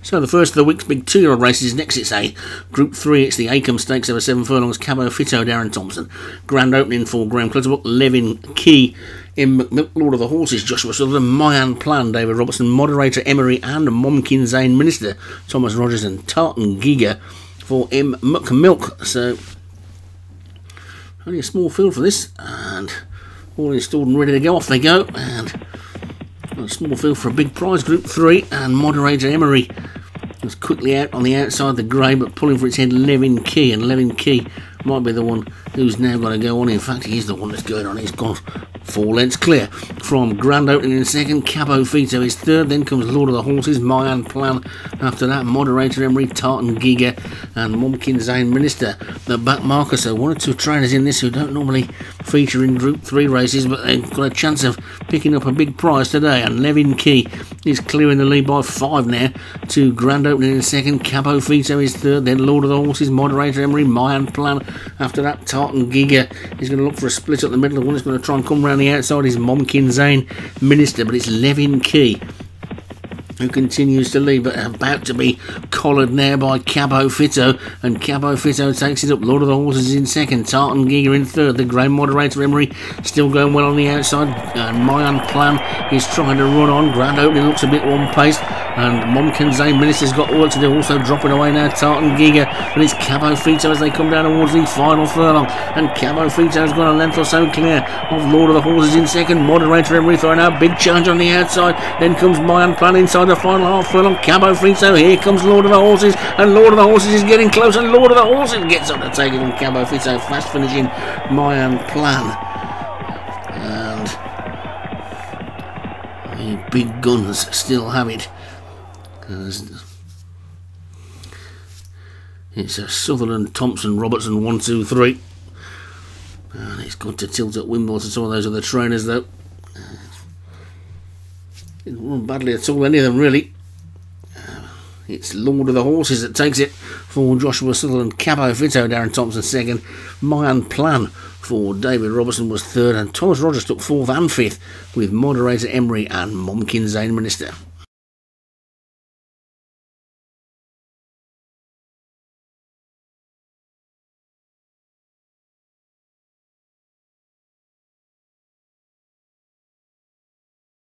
So the first of the week's big two-year-old races is next. It's a Group 3. It's the Acomb Stakes over 7 furlongs. Cabo Fito, Darren Thompson. Grand opening for Graham Clutterbuck. Levin Key. In McMilk, Lord of the Horses, Joshua Sutherland, Mayan Plan, David Robertson, Moderator Emery, and Momkin Zane Minister, Thomas Rogers, and Tartan Giga for M. McMilk. So, only a small field for this, and all installed and ready to go. Off they go, and small field for a big prize, Group 3, and Moderator Emery was quickly out on the outside the grey, but pulling for its head Levin Key, and Levin Key might be the one who's now going to go on. In fact, he's the one that's going on. He's gone four lengths clear from Grand Opening in second. Cabo Fito is third. Then comes Lord of the Horses, Mayan Plan. After that, Moderator Emery, Tartan Giga, and Momkin Zane Minister. The back marker. So one or two trainers in this who don't normally feature in Group 3 races, but they've got a chance of picking up a big prize today. And Levin Key is clearing the lead by five now to Grand Opening in second. Cabo Fito is third. Then Lord of the Horses, Moderator Emery, Mayan Plan. After that, Tartan Giga is going to look for a split up the middle. The One that's going to try and come round the outside is Momkin Zane Minister, but it's Levin Key who continues to lead, but uh, about to be collared there by Cabo Fito, and Cabo Fito takes it up. Lord of the Horses is in second, Tartan Giga in third. The Grey Moderator Emery still going well on the outside, uh, and Mayan Plan is trying to run on. Grand opening looks a bit one paced, and Momkin Zane Minister's got work to do, also dropping away now. Tartan Giga, but it's Cabo Fito as they come down towards the final furlong, and Cabo Fito's got a length or so clear of Lord of the Horses in second. Moderator Emery throwing out big challenge on the outside, then comes Mayan Plan inside the final half furlong. Cabo Fito, here comes Lord of the Horses, and Lord of the Horses is getting close, and Lord of the Horses gets on to take it from Cabo Fito, fast finishing Mayan Plan. And the big guns still have it. It's a Sutherland, Thompson, Robertson, one, two, three. And it's got to tilt at Wimbledon and some of those other trainers, though. Didn't run badly at all, any of them, really. Uh, it's Lord of the Horses that takes it for Joshua Sutherland. Cabo Fito, Darren Thompson second. Mayan Plan for David Robertson was third. And Thomas Rogers took fourth and fifth with moderator Emery and Momkin Zane Minister.